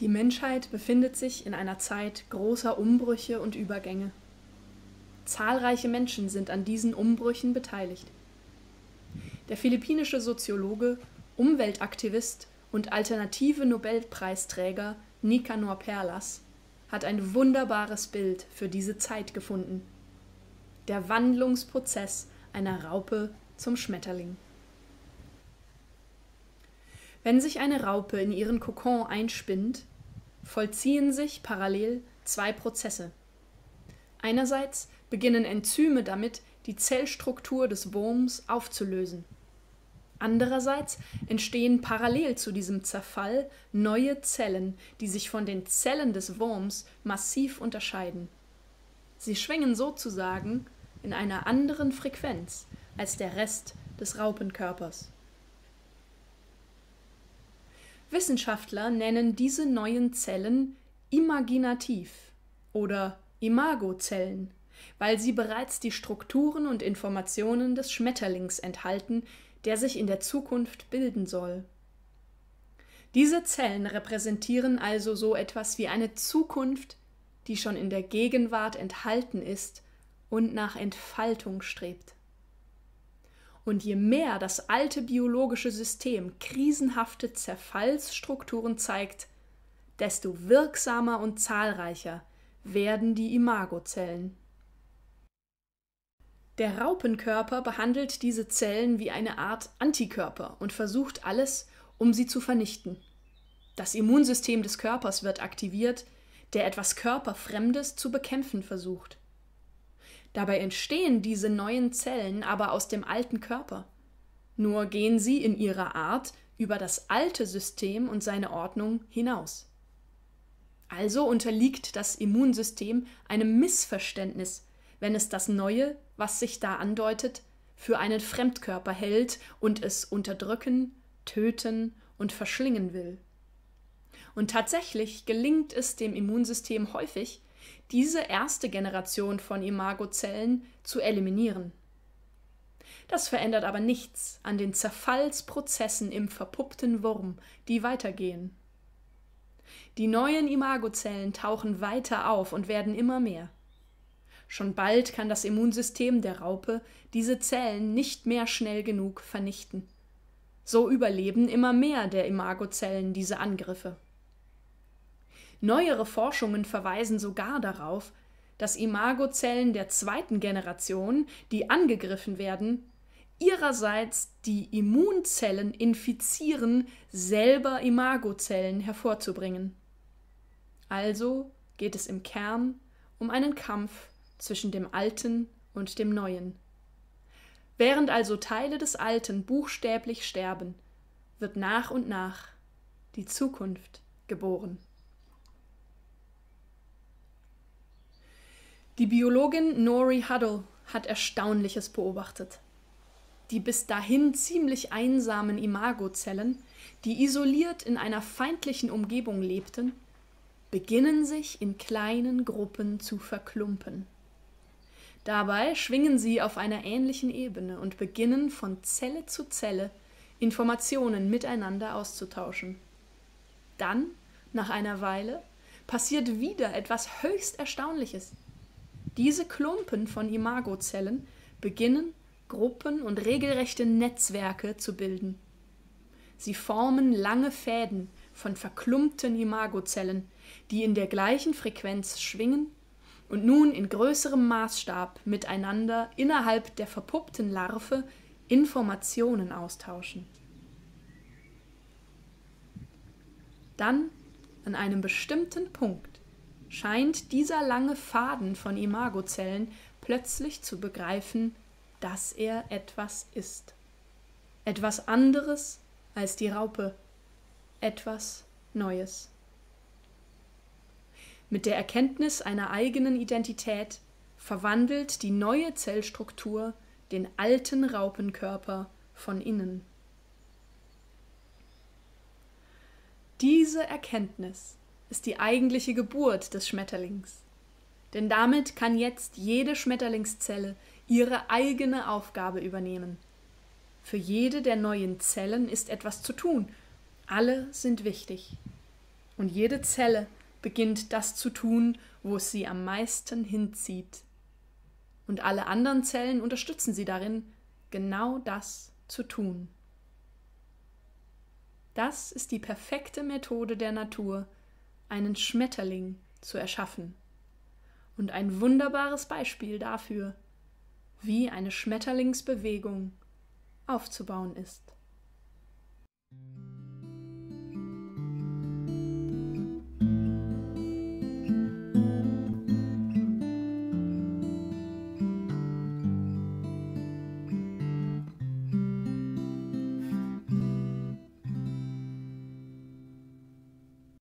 Die Menschheit befindet sich in einer Zeit großer Umbrüche und Übergänge. Zahlreiche Menschen sind an diesen Umbrüchen beteiligt. Der philippinische Soziologe, Umweltaktivist und alternative Nobelpreisträger Nicanor Perlas hat ein wunderbares Bild für diese Zeit gefunden. Der Wandlungsprozess einer Raupe zum Schmetterling. Wenn sich eine Raupe in ihren Kokon einspinnt, vollziehen sich parallel zwei Prozesse. Einerseits beginnen Enzyme damit, die Zellstruktur des Wurms aufzulösen. Andererseits entstehen parallel zu diesem Zerfall neue Zellen, die sich von den Zellen des Wurms massiv unterscheiden. Sie schwingen sozusagen in einer anderen Frequenz als der Rest des Raupenkörpers. Wissenschaftler nennen diese neuen Zellen imaginativ oder Imagozellen, weil sie bereits die Strukturen und Informationen des Schmetterlings enthalten, der sich in der Zukunft bilden soll. Diese Zellen repräsentieren also so etwas wie eine Zukunft, die schon in der Gegenwart enthalten ist und nach Entfaltung strebt. Und je mehr das alte biologische System krisenhafte Zerfallsstrukturen zeigt, desto wirksamer und zahlreicher werden die Imagozellen. Der Raupenkörper behandelt diese Zellen wie eine Art Antikörper und versucht alles, um sie zu vernichten. Das Immunsystem des Körpers wird aktiviert, der etwas Körperfremdes zu bekämpfen versucht. Dabei entstehen diese neuen Zellen aber aus dem alten Körper. Nur gehen sie in ihrer Art über das alte System und seine Ordnung hinaus. Also unterliegt das Immunsystem einem Missverständnis, wenn es das Neue, was sich da andeutet, für einen Fremdkörper hält und es unterdrücken, töten und verschlingen will. Und tatsächlich gelingt es dem Immunsystem häufig, diese erste Generation von Imagozellen zu eliminieren. Das verändert aber nichts an den Zerfallsprozessen im verpuppten Wurm, die weitergehen. Die neuen Imagozellen tauchen weiter auf und werden immer mehr. Schon bald kann das Immunsystem der Raupe diese Zellen nicht mehr schnell genug vernichten. So überleben immer mehr der Imagozellen diese Angriffe. Neuere Forschungen verweisen sogar darauf, dass Imagozellen der zweiten Generation, die angegriffen werden, ihrerseits die Immunzellen infizieren, selber Imagozellen hervorzubringen. Also geht es im Kern um einen Kampf zwischen dem Alten und dem Neuen. Während also Teile des Alten buchstäblich sterben, wird nach und nach die Zukunft geboren. Die Biologin Nori Huddle hat Erstaunliches beobachtet. Die bis dahin ziemlich einsamen Imagozellen, die isoliert in einer feindlichen Umgebung lebten, beginnen sich in kleinen Gruppen zu verklumpen. Dabei schwingen sie auf einer ähnlichen Ebene und beginnen von Zelle zu Zelle Informationen miteinander auszutauschen. Dann, nach einer Weile, passiert wieder etwas höchst Erstaunliches. Diese Klumpen von Imagozellen beginnen Gruppen und regelrechte Netzwerke zu bilden. Sie formen lange Fäden von verklumpten Imagozellen, die in der gleichen Frequenz schwingen und nun in größerem Maßstab miteinander innerhalb der verpuppten Larve Informationen austauschen. Dann, an einem bestimmten Punkt, scheint dieser lange Faden von Imagozellen plötzlich zu begreifen, dass er etwas ist. Etwas anderes als die Raupe, etwas Neues. Mit der Erkenntnis einer eigenen Identität verwandelt die neue Zellstruktur den alten Raupenkörper von innen. Diese Erkenntnis ist die eigentliche Geburt des Schmetterlings. Denn damit kann jetzt jede Schmetterlingszelle ihre eigene Aufgabe übernehmen. Für jede der neuen Zellen ist etwas zu tun. Alle sind wichtig. Und jede Zelle beginnt das zu tun, wo es sie am meisten hinzieht. Und alle anderen Zellen unterstützen sie darin, genau das zu tun. Das ist die perfekte Methode der Natur, einen Schmetterling zu erschaffen. Und ein wunderbares Beispiel dafür, wie eine Schmetterlingsbewegung aufzubauen ist.